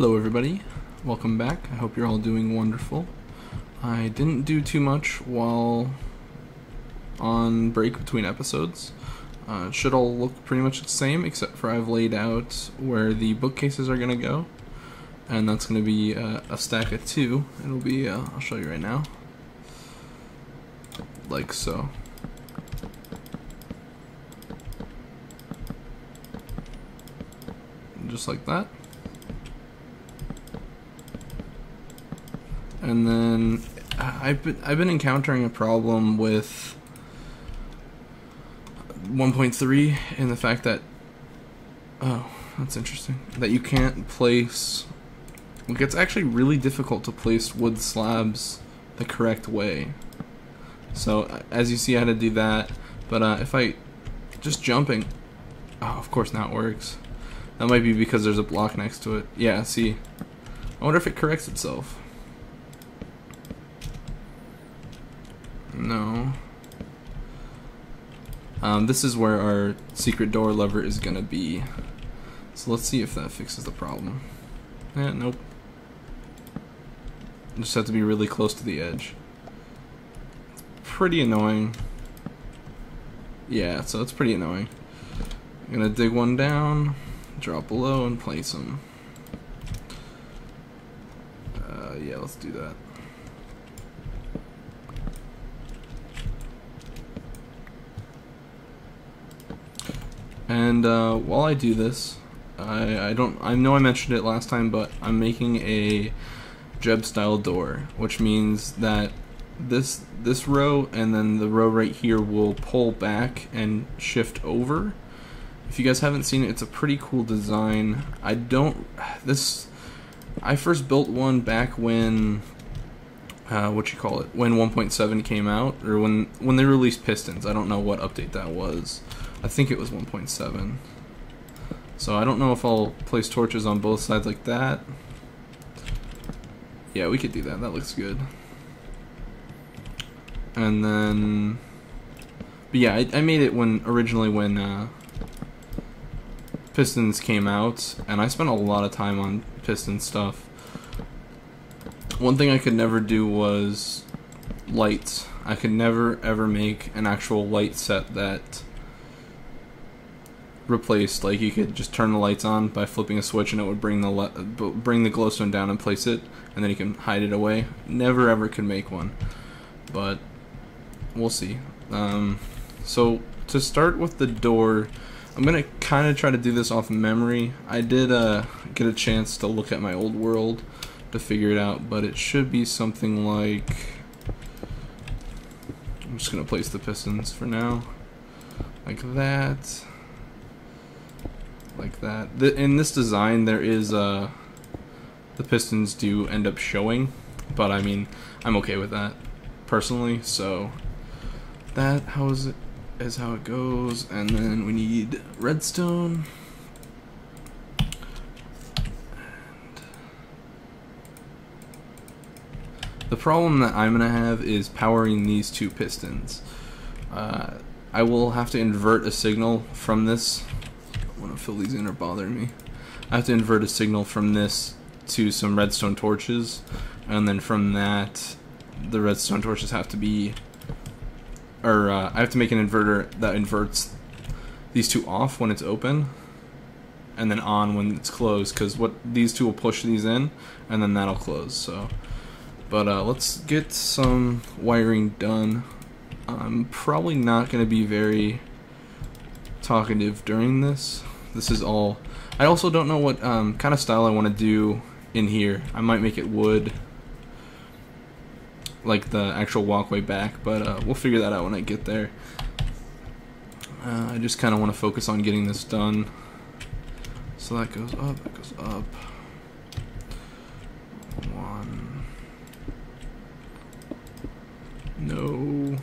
Hello everybody, welcome back. I hope you're all doing wonderful. I didn't do too much while on break between episodes. Uh, should all look pretty much the same except for I've laid out where the bookcases are going to go. And that's going to be uh, a stack of two. It'll be, uh, I'll show you right now. Like so. Just like that. And then I've been I've been encountering a problem with 1.3 and the fact that oh that's interesting that you can't place like it's actually really difficult to place wood slabs the correct way. So as you see I had to do that but uh, if I just jumping oh of course now it works. That might be because there's a block next to it. Yeah see I wonder if it corrects itself No. Um, this is where our secret door lever is gonna be. So let's see if that fixes the problem. Eh, nope. Just have to be really close to the edge. It's pretty annoying. Yeah, so it's pretty annoying. I'm gonna dig one down, drop below, and place them. Uh, yeah, let's do that. And uh, while I do this, I, I don't I know I mentioned it last time, but I'm making a Jeb style door, which means that this this row and then the row right here will pull back and shift over. If you guys haven't seen it, it's a pretty cool design. I don't this I first built one back when uh, what you call it when 1.7 came out or when when they released pistons. I don't know what update that was. I think it was 1.7. So I don't know if I'll place torches on both sides like that. Yeah, we could do that. That looks good. And then... But yeah, I, I made it when originally when uh, Pistons came out, and I spent a lot of time on Piston stuff. One thing I could never do was lights. I could never ever make an actual light set that replaced. Like you could just turn the lights on by flipping a switch, and it would bring the le- bring the glowstone down and place it, and then you can hide it away. Never ever could make one, but we'll see. Um, so to start with the door, I'm gonna kind of try to do this off memory. I did uh, get a chance to look at my old world to figure it out, but it should be something like. I'm just gonna place the pistons for now, like that like that. The, in this design, there is uh, the pistons do end up showing, but I mean, I'm okay with that personally. So that how is it is how it goes, and then we need redstone. The problem that I'm gonna have is powering these two pistons. Uh, I will have to invert a signal from this Fill these in are bothering me. I have to invert a signal from this to some redstone torches, and then from that, the redstone torches have to be, or uh, I have to make an inverter that inverts these two off when it's open, and then on when it's closed, because what these two will push these in, and then that'll close. So, but uh, let's get some wiring done. I'm probably not going to be very talkative during this. This is all. I also don't know what um, kind of style I want to do in here. I might make it wood, like the actual walkway back, but uh, we'll figure that out when I get there. Uh, I just kind of want to focus on getting this done. So that goes up, that goes up. One. No.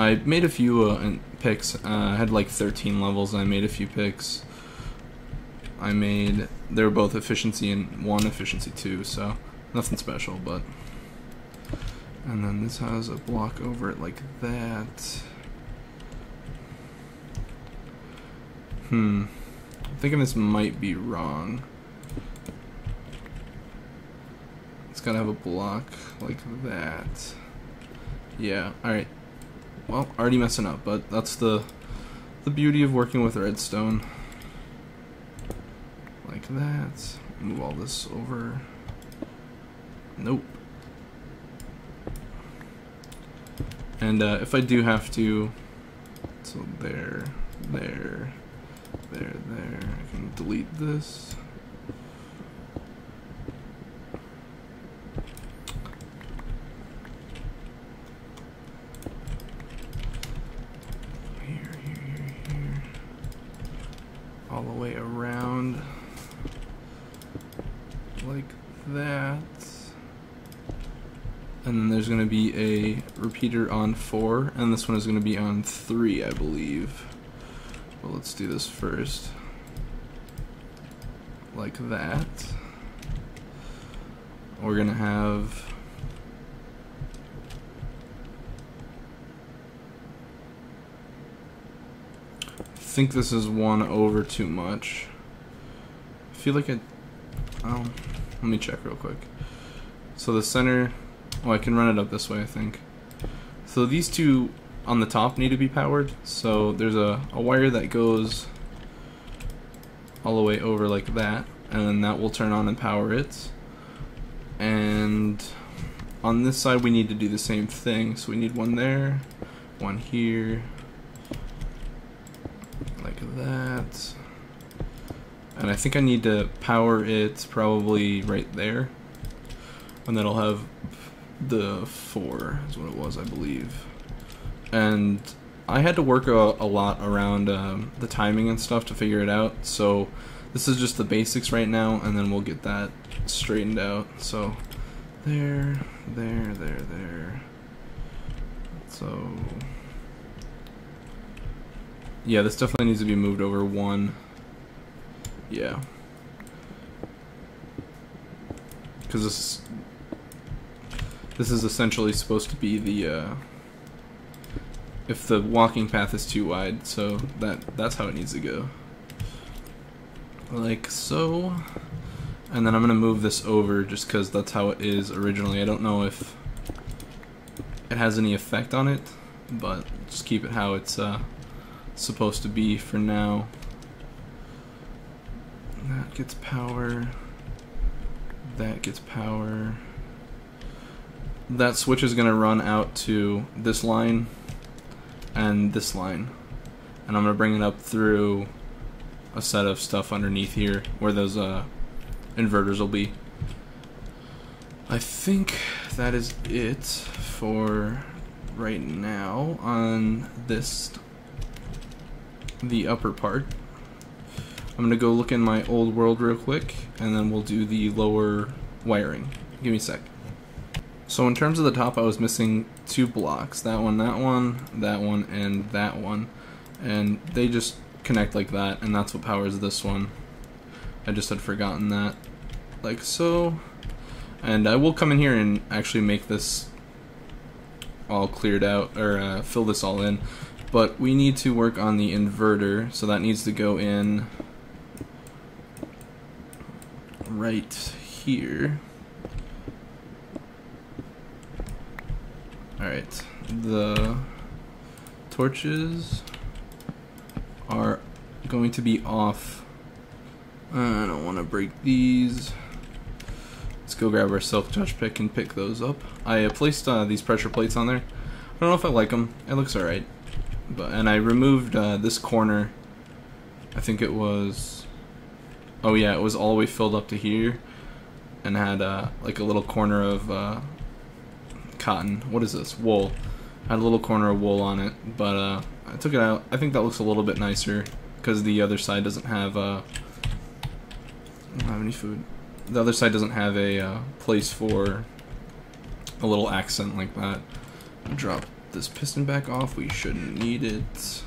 I made a few uh, picks. Uh, I had like 13 levels. I made a few picks. I made they were both efficiency and one efficiency two, so nothing special. But and then this has a block over it like that. Hmm. I'm thinking this might be wrong. It's gotta have a block like that. Yeah, alright. Well, already messing up, but that's the the beauty of working with redstone. Like that. Move all this over. Nope. And uh, if I do have to, so there, there, there, there, I can delete this. Here, here, here, here. All the way around. Like that. And then there's going to be a repeater on 4, and this one is going to be on 3, I believe. Well, let's do this first. Like that. We're going to have... I think this is one over too much. I feel like it... Oh, let me check real quick. So the center Oh, I can run it up this way, I think. So these two on the top need to be powered. So there's a, a wire that goes all the way over like that, and then that will turn on and power it. And on this side we need to do the same thing. So we need one there, one here, that. And I think I need to power it probably right there. And that'll have the four is what it was, I believe. And I had to work a, a lot around um, the timing and stuff to figure it out. So this is just the basics right now, and then we'll get that straightened out. So there, there, there, there. So yeah, this definitely needs to be moved over one. Yeah. Because this this is essentially supposed to be the, uh, if the walking path is too wide, so that that's how it needs to go. Like so. And then I'm going to move this over just because that's how it is originally. I don't know if it has any effect on it, but just keep it how it's uh, supposed to be for now. That gets power. That gets power that switch is going to run out to this line and this line. And I'm going to bring it up through a set of stuff underneath here where those uh, inverters will be. I think that is it for right now on this, the upper part. I'm going to go look in my old world real quick and then we'll do the lower wiring. Give me a sec. So in terms of the top, I was missing two blocks. That one, that one, that one, and that one. And they just connect like that, and that's what powers this one. I just had forgotten that. Like so. And I will come in here and actually make this all cleared out, or uh, fill this all in. But we need to work on the inverter, so that needs to go in right here. Alright, the torches are going to be off. I don't want to break these. Let's go grab our silk touch pick and pick those up. I placed uh, these pressure plates on there. I don't know if I like them. It looks alright. But And I removed uh, this corner. I think it was... Oh yeah, it was all the way filled up to here. And had uh, like a little corner of uh, cotton. What is this? Wool. Had a little corner of wool on it, but uh, I took it out. I think that looks a little bit nicer because the other side doesn't have. Uh, have any food. The other side doesn't have a uh, place for a little accent like that. Drop this piston back off. We shouldn't need it.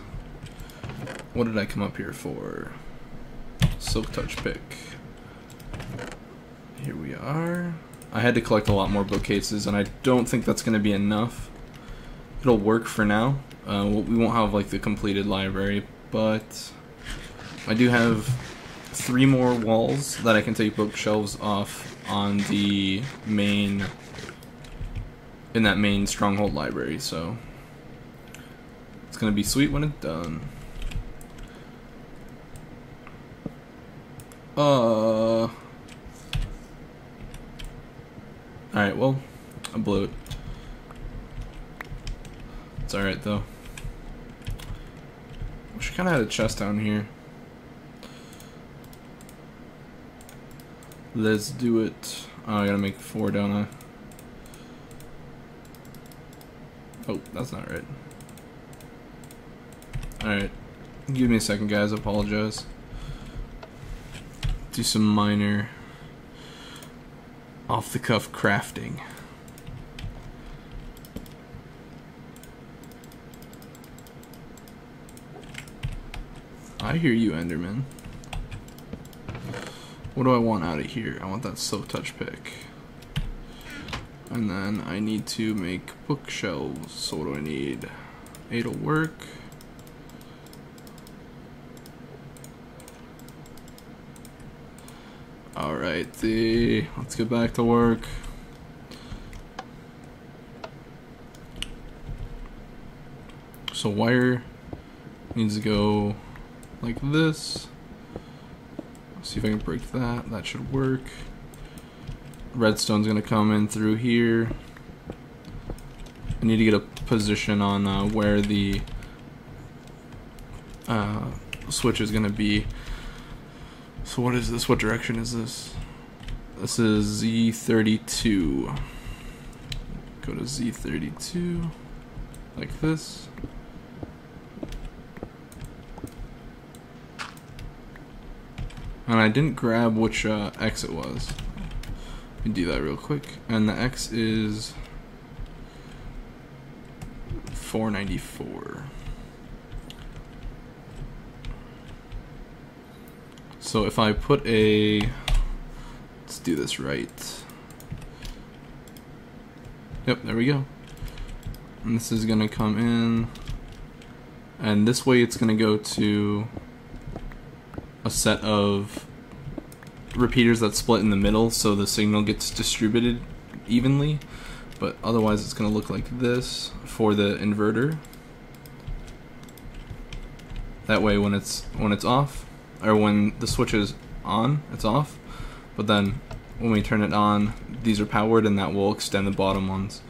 What did I come up here for? Silk touch pick. Here we are. I had to collect a lot more bookcases, and I don't think that's going to be enough. It'll work for now. Uh, we won't have like the completed library, but I do have three more walls that I can take bookshelves off on the main in that main stronghold library, so it's gonna be sweet when it's done. Uh. Alright, well, I blew it. It's alright though. Wish I kinda had a chest down here. Let's do it. Oh, I gotta make four, don't I? Oh, that's not right. Alright. Give me a second, guys. I apologize. Do some minor off the cuff crafting. I hear you, Enderman. What do I want out of here? I want that silk touch pick. And then I need to make bookshelves. So what do I need? Eight'll work. Alrighty, let's get back to work. So wire needs to go like this. See if I can break that. That should work redstone's gonna come in through here. I need to get a position on uh, where the uh, switch is gonna be. So what is this? What direction is this? This is Z32. Go to Z32, like this. And I didn't grab which uh, X it was do that real quick. And the X is 494. So if I put a, let's do this right. Yep, there we go. And this is gonna come in, and this way it's gonna go to a set of repeaters that split in the middle so the signal gets distributed evenly. But otherwise it's going to look like this for the inverter. That way when it's when it's off or when the switch is on it's off. But then when we turn it on these are powered and that will extend the bottom ones.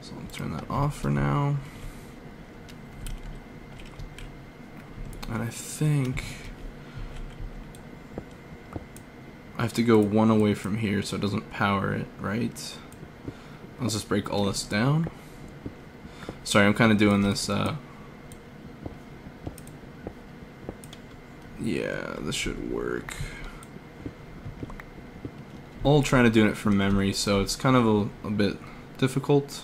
So I'll turn that off for now. And I think I have to go one away from here so it doesn't power it, right? Let's just break all this down. Sorry, I'm kind of doing this, uh... Yeah, this should work. All trying to do it from memory, so it's kind of a, a bit difficult.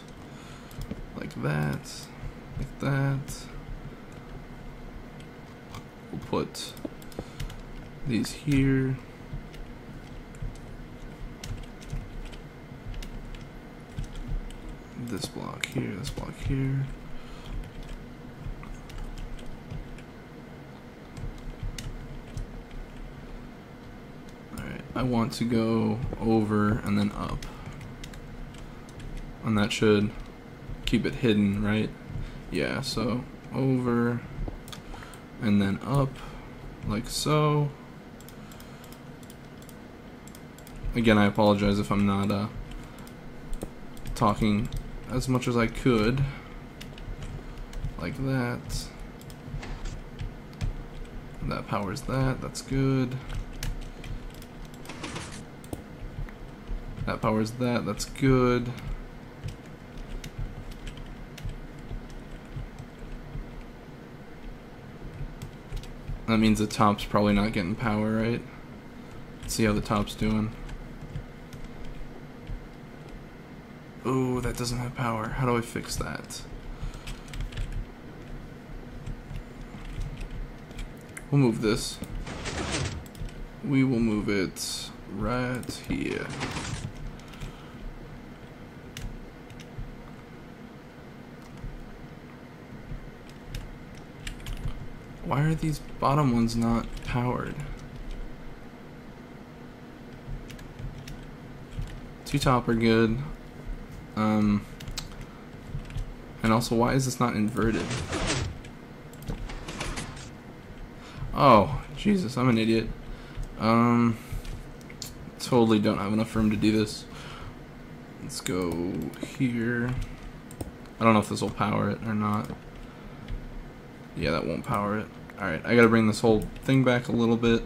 Like that, like that. We'll put these here. This block here, this block here. Alright, I want to go over and then up. And that should keep it hidden, right? Yeah, so over and then up like so. Again, I apologize if I'm not uh, talking as much as I could. Like that. And that powers that, that's good. That powers that, that's good. That means the top's probably not getting power, right? Let's see how the top's doing. Oh, that doesn't have power. How do I fix that? We'll move this. We will move it right here. Why are these bottom ones not powered? Two top are good. Um, and also, why is this not inverted? Oh, Jesus, I'm an idiot. Um, totally don't have enough room to do this. Let's go here. I don't know if this will power it or not. Yeah, that won't power it. Alright, I gotta bring this whole thing back a little bit.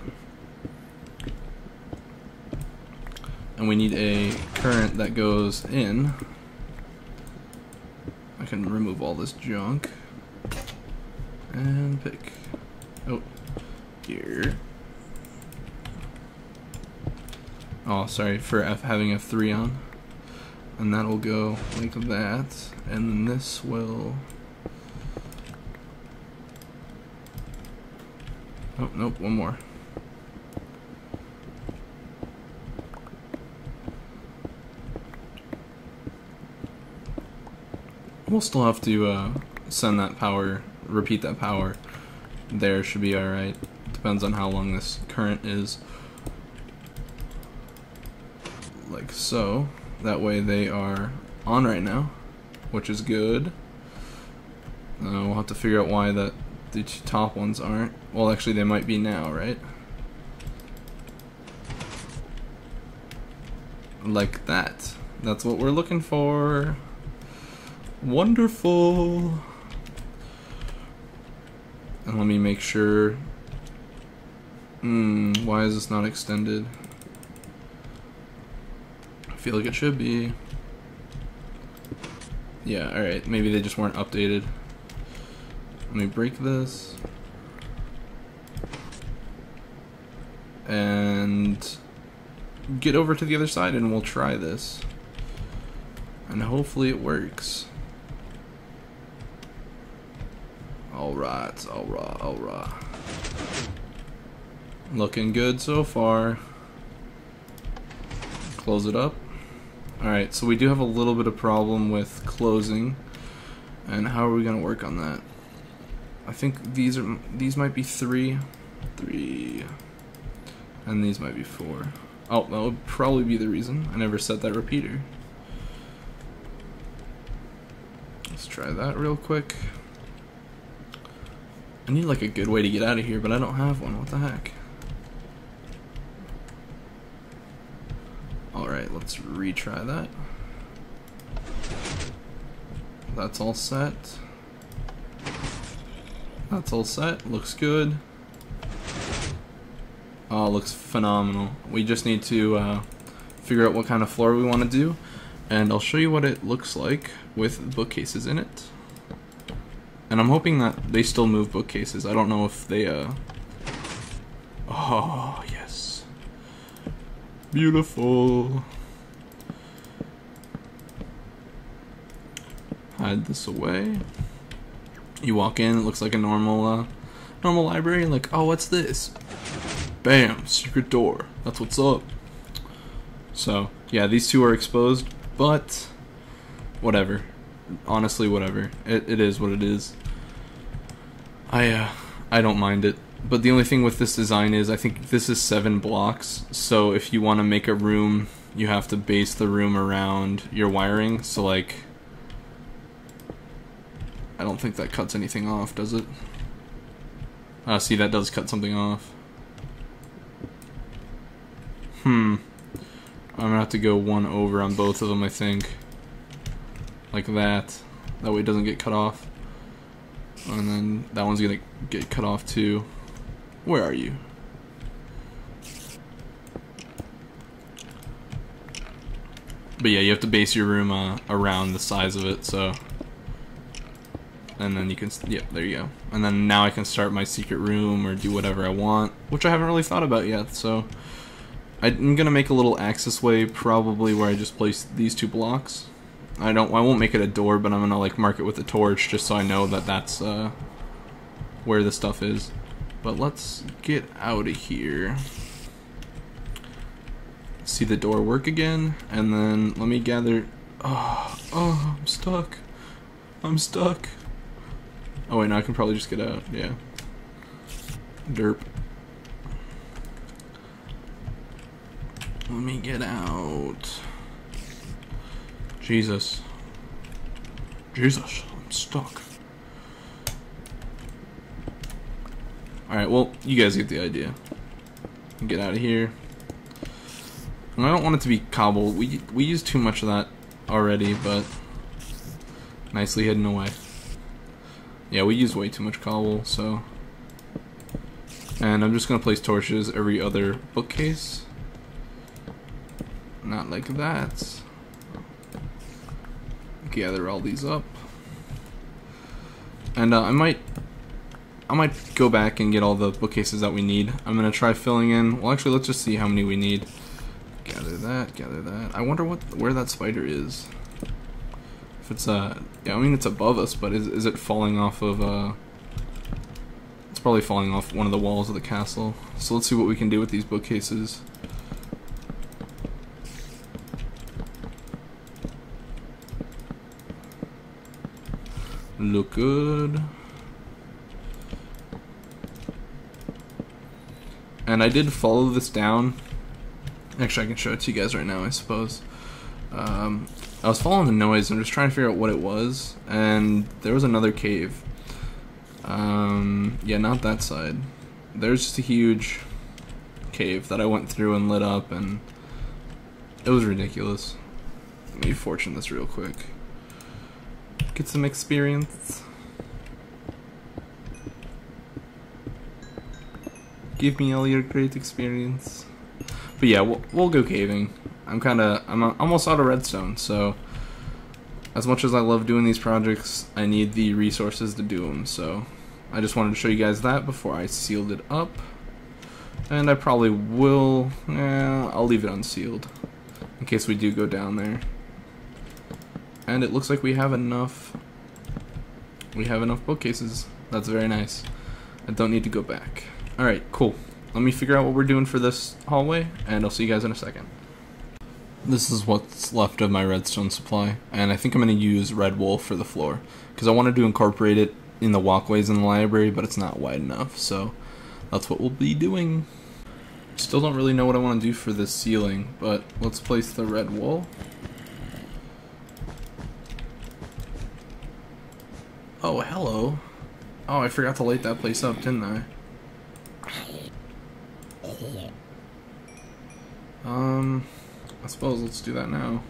And we need a current that goes in. Can remove all this junk. And pick. Oh, here. Oh, sorry for F having F3 on. And that'll go like that. And then this will... Oh, nope, one more. We'll still have to uh, send that power, repeat that power. There should be alright. Depends on how long this current is. Like so. That way they are on right now, which is good. Uh, we'll have to figure out why that the two top ones aren't. Well, actually, they might be now, right? Like that. That's what we're looking for. Wonderful. And let me make sure. Hmm, why is this not extended? I feel like it should be. Yeah, alright. Maybe they just weren't updated. Let me break this. And get over to the other side and we'll try this. And hopefully it works. Alright, alright, alright. Looking good so far. Close it up. Alright, so we do have a little bit of problem with closing. And how are we going to work on that? I think these are these might be three. Three. And these might be four. Oh, that would probably be the reason. I never set that repeater. Let's try that real quick. I need like a good way to get out of here, but I don't have one. What the heck? Alright, let's retry that. That's all set. That's all set. Looks good. Oh, looks phenomenal. We just need to uh, figure out what kind of floor we want to do, and I'll show you what it looks like with bookcases in it. And I'm hoping that they still move bookcases. I don't know if they, uh... Oh, yes. Beautiful. Hide this away. You walk in, it looks like a normal, uh, normal library. Like, oh, what's this? Bam, secret door. That's what's up. So, yeah, these two are exposed, but whatever. Honestly, whatever. It, it is what it is. I uh, I don't mind it. But the only thing with this design is I think this is seven blocks. So if you want to make a room, you have to base the room around your wiring. So like, I don't think that cuts anything off, does it? Uh, see, that does cut something off. Hmm. I'm gonna have to go one over on both of them, I think. Like that. That way it doesn't get cut off. And then that one's gonna get cut off too. Where are you? But yeah, you have to base your room uh, around the size of it, so... And then you can, yep, yeah, there you go. And then now I can start my secret room or do whatever I want, which I haven't really thought about yet, so... I'm gonna make a little access way, probably where I just place these two blocks. I don't. I won't make it a door, but I'm gonna like mark it with a torch just so I know that that's uh, where the stuff is. But let's get out of here. See the door work again, and then let me gather. Oh, oh, I'm stuck. I'm stuck. Oh wait, no, I can probably just get out. Yeah. Derp. Let me get out. Jesus. Jesus, I'm stuck. Alright, well, you guys get the idea. Get out of here. And I don't want it to be cobble. We we use too much of that already, but nicely hidden away. Yeah, we use way too much cobble, so... And I'm just going to place torches every other bookcase. Not like that. Gather all these up. And uh, I might I might go back and get all the bookcases that we need. I'm gonna try filling in. Well, actually, let's just see how many we need. Gather that, gather that. I wonder what where that spider is. If it's uh, yeah, I mean it's above us, but is is it falling off of uh? It's probably falling off one of the walls of the castle. So let's see what we can do with these bookcases. Look good. And I did follow this down. Actually, I can show it to you guys right now, I suppose. Um, I was following the noise I'm just trying to figure out what it was, and there was another cave. Um, yeah, not that side. There's just a huge cave that I went through and lit up, and it was ridiculous. Let me fortune this real quick. Get some experience. Give me all your great experience. But yeah, we'll, we'll go caving. I'm kind of I'm almost out of redstone, so as much as I love doing these projects, I need the resources to do them. So I just wanted to show you guys that before I sealed it up. And I probably will, eh, I'll leave it unsealed in case we do go down there. And it looks like we have enough, we have enough bookcases. That's very nice. I don't need to go back. Alright, cool. Let me figure out what we're doing for this hallway, and I'll see you guys in a second. This is what's left of my redstone supply, and I think I'm going to use red wool for the floor, because I wanted to incorporate it in the walkways in the library, but it's not wide enough, so that's what we'll be doing. Still don't really know what I want to do for this ceiling, but let's place the red wool. Oh, hello. Oh, I forgot to light that place up, didn't I? Um, I suppose let's do that now.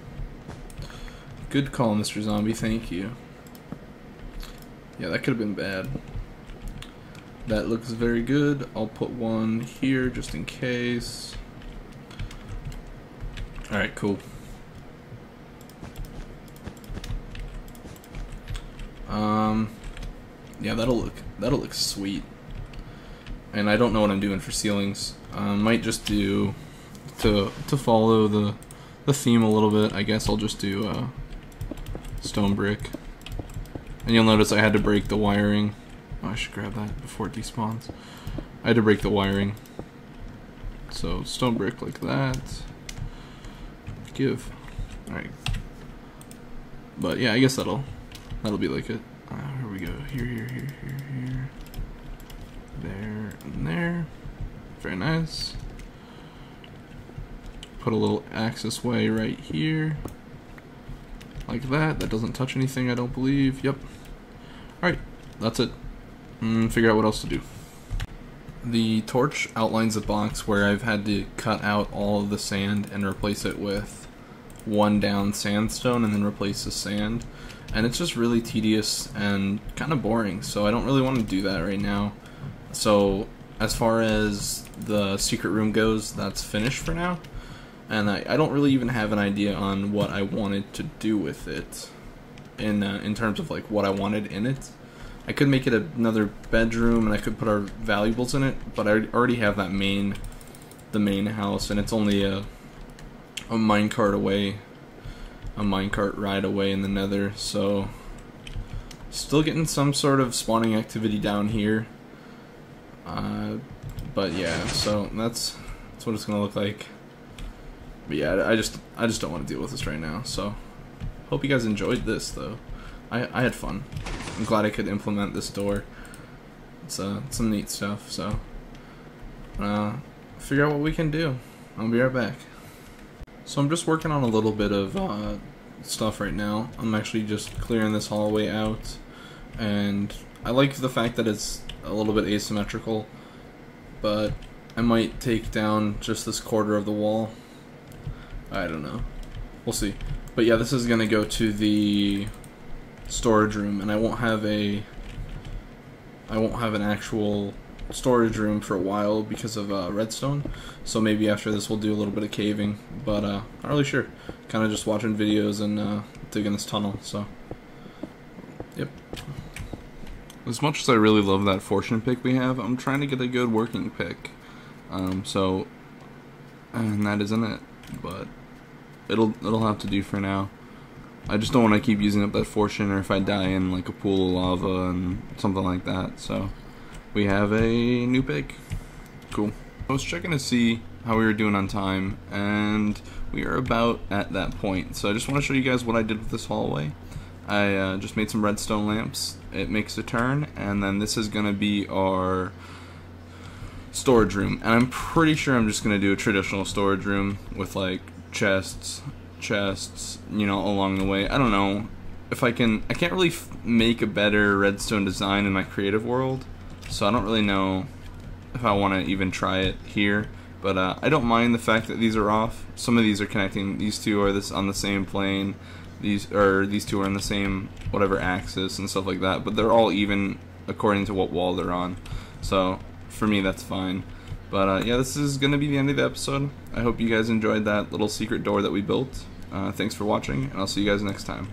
Good call, Mr. Zombie, thank you. Yeah, that could have been bad. That looks very good. I'll put one here just in case. Alright, cool. Yeah, that'll look that'll look sweet. And I don't know what I'm doing for ceilings. Um, might just do to to follow the the theme a little bit. I guess I'll just do uh, stone brick. And you'll notice I had to break the wiring. Oh, I should grab that before it despawns. I had to break the wiring. So stone brick like that. Give. Alright. But yeah, I guess that'll that'll be like it. We go. Here, here, here, here, here. There and there. Very nice. Put a little access way right here. Like that. That doesn't touch anything, I don't believe. Yep. Alright, that's it. Mm, figure out what else to do. The torch outlines a box where I've had to cut out all of the sand and replace it with one down sandstone and then replace the sand. And it's just really tedious and kind of boring, so I don't really want to do that right now. So, as far as the secret room goes, that's finished for now. And I, I don't really even have an idea on what I wanted to do with it in uh, in terms of like what I wanted in it. I could make it another bedroom and I could put our valuables in it, but I already have that main the main house and it's only a a minecart away a minecart ride away in the nether, so still getting some sort of spawning activity down here. Uh, but yeah, so that's that's what it's gonna look like. But yeah, I just I just don't want to deal with this right now. So hope you guys enjoyed this though. I I had fun. I'm glad I could implement this door. It's uh some neat stuff. So uh, figure out what we can do. I'll be right back. So I'm just working on a little bit of uh, stuff right now. I'm actually just clearing this hallway out, and I like the fact that it's a little bit asymmetrical, but I might take down just this quarter of the wall. I don't know. We'll see. But yeah, this is gonna go to the storage room, and I won't have a I won't have an actual storage room for a while because of uh, redstone. So maybe after this we'll do a little bit of caving, but uh, not really sure. Kind of just watching videos and uh, digging this tunnel. So, yep. As much as I really love that fortune pick we have, I'm trying to get a good working pick. Um, so, and that isn't it, but it'll it'll have to do for now. I just don't want to keep using up that fortune, or if I die in like a pool of lava and something like that. So we have a new pick. Cool. I was checking to see how we were doing on time, and we are about at that point. So I just want to show you guys what I did with this hallway. I uh, just made some redstone lamps. It makes a turn, and then this is going to be our storage room. And I'm pretty sure I'm just going to do a traditional storage room with like chests, chests, you know, along the way. I don't know if I can. I can't really make a better redstone design in my creative world, so I don't really know if I want to even try it here. But uh, I don't mind the fact that these are off. Some of these are connecting. These two are this on the same plane. These or these two are on the same whatever axis and stuff like that. But they're all even according to what wall they're on. So for me, that's fine. But uh, yeah, this is going to be the end of the episode. I hope you guys enjoyed that little secret door that we built. Uh, thanks for watching, and I'll see you guys next time.